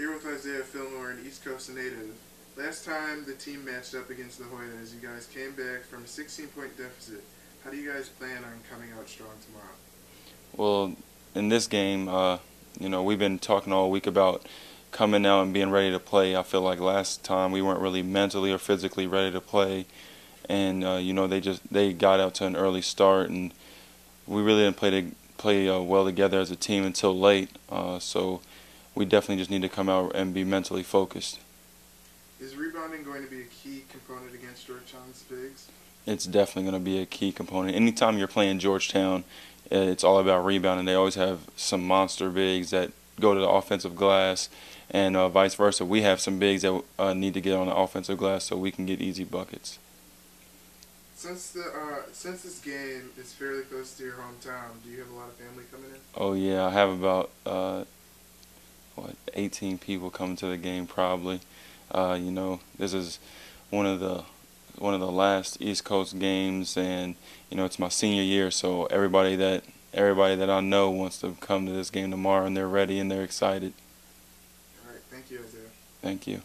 Here with Isaiah Philmore, an East Coast native. Last time the team matched up against the Hoyas, you guys came back from a 16-point deficit. How do you guys plan on coming out strong tomorrow? Well, in this game, uh, you know, we've been talking all week about coming out and being ready to play. I feel like last time we weren't really mentally or physically ready to play, and uh, you know they just they got out to an early start, and we really didn't play to, play uh, well together as a team until late. Uh, so we definitely just need to come out and be mentally focused. Is rebounding going to be a key component against Georgetown's bigs? It's definitely going to be a key component. Anytime you're playing Georgetown, it's all about rebounding. They always have some monster bigs that go to the offensive glass, and uh, vice versa. We have some bigs that uh, need to get on the offensive glass so we can get easy buckets. Since the uh, since this game is fairly close to your hometown, do you have a lot of family coming in? Oh yeah, I have about uh, what 18 people coming to the game probably. Uh, you know, this is one of the one of the last East Coast games, and you know it's my senior year, so everybody that everybody that I know wants to come to this game tomorrow, and they're ready and they're excited. All right, thank you, Isaiah. Thank you.